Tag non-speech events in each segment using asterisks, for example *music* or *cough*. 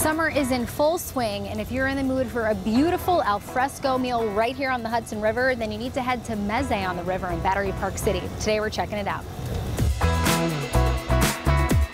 Summer is in full swing, and if you're in the mood for a beautiful alfresco meal right here on the Hudson River, then you need to head to Mezze on the river in Battery Park City. Today we're checking it out.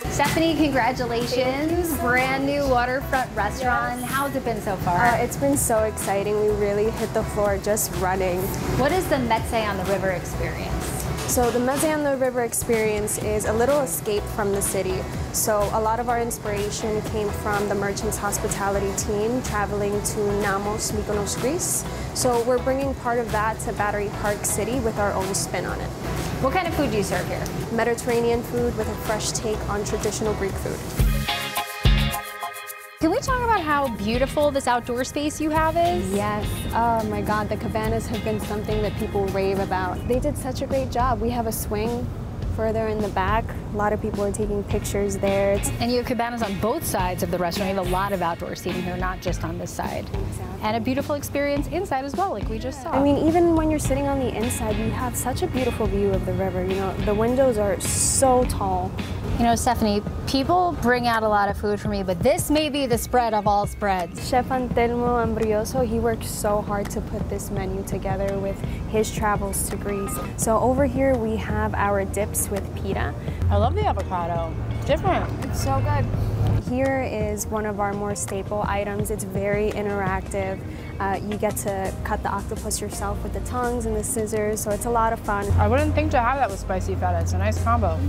Stephanie, congratulations. Brand new waterfront restaurant. Yes. How's it been so far? Uh, it's been so exciting. We really hit the floor just running. what is the Mezze on the River experience? So the the River experience is a little escape from the city. So a lot of our inspiration came from the Merchants Hospitality team traveling to Namos, Mykonos, Greece. So we're bringing part of that to Battery Park City with our own spin on it. What kind of food do you serve here? Mediterranean food with a fresh take on traditional Greek food. Can we talk about how beautiful this outdoor space you have is? Yes. Oh my God, the cabanas have been something that people rave about. They did such a great job. We have a swing further in the back. A lot of people are taking pictures there. And you have cabanas on both sides of the restaurant. You have a lot of outdoor seating here, not just on this side. Exactly. And a beautiful experience inside as well, like we just saw. I mean, even when you're sitting on the inside, you have such a beautiful view of the river. You know, the windows are so tall. You know, Stephanie, people bring out a lot of food for me, but this may be the spread of all spreads. Chef Antelmo Ambrioso, he worked so hard to put this menu together with his travels to Greece. So over here we have our dips with pita. I love the avocado. Different. It's so good. Here is one of our more staple items. It's very interactive. Uh, you get to cut the octopus yourself with the tongues and the scissors, so it's a lot of fun. I wouldn't think to have that with spicy feta. It's a nice combo.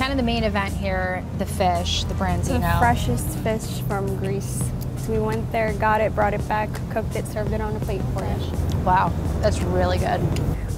Kind of the main event here, the fish, the The freshest fish from Greece. So we went there, got it, brought it back, cooked it, served it on a plate for you. Wow, that's really good.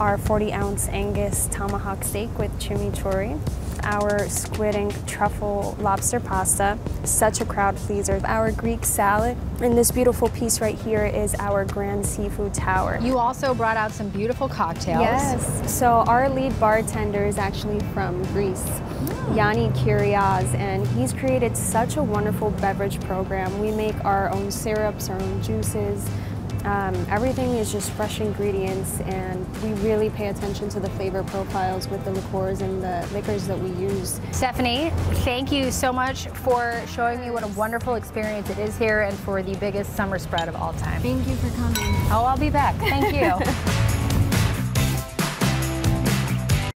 Our 40 ounce Angus tomahawk steak with chimichurri. Our squid ink truffle lobster pasta, such a crowd pleaser. Our Greek salad, and this beautiful piece right here is our grand seafood tower. You also brought out some beautiful cocktails. Yes. So our lead bartender is actually from Greece, hmm. Yanni Kyriaz, and he's created such a wonderful beverage program. We make our own syrups, our own juices. Um, everything is just fresh ingredients, and we really pay attention to the flavor profiles with the liqueurs and the liquors that we use. Stephanie, thank you so much for showing me what a wonderful experience it is here and for the biggest summer spread of all time. Thank you for coming. Oh, I'll be back. Thank you. *laughs*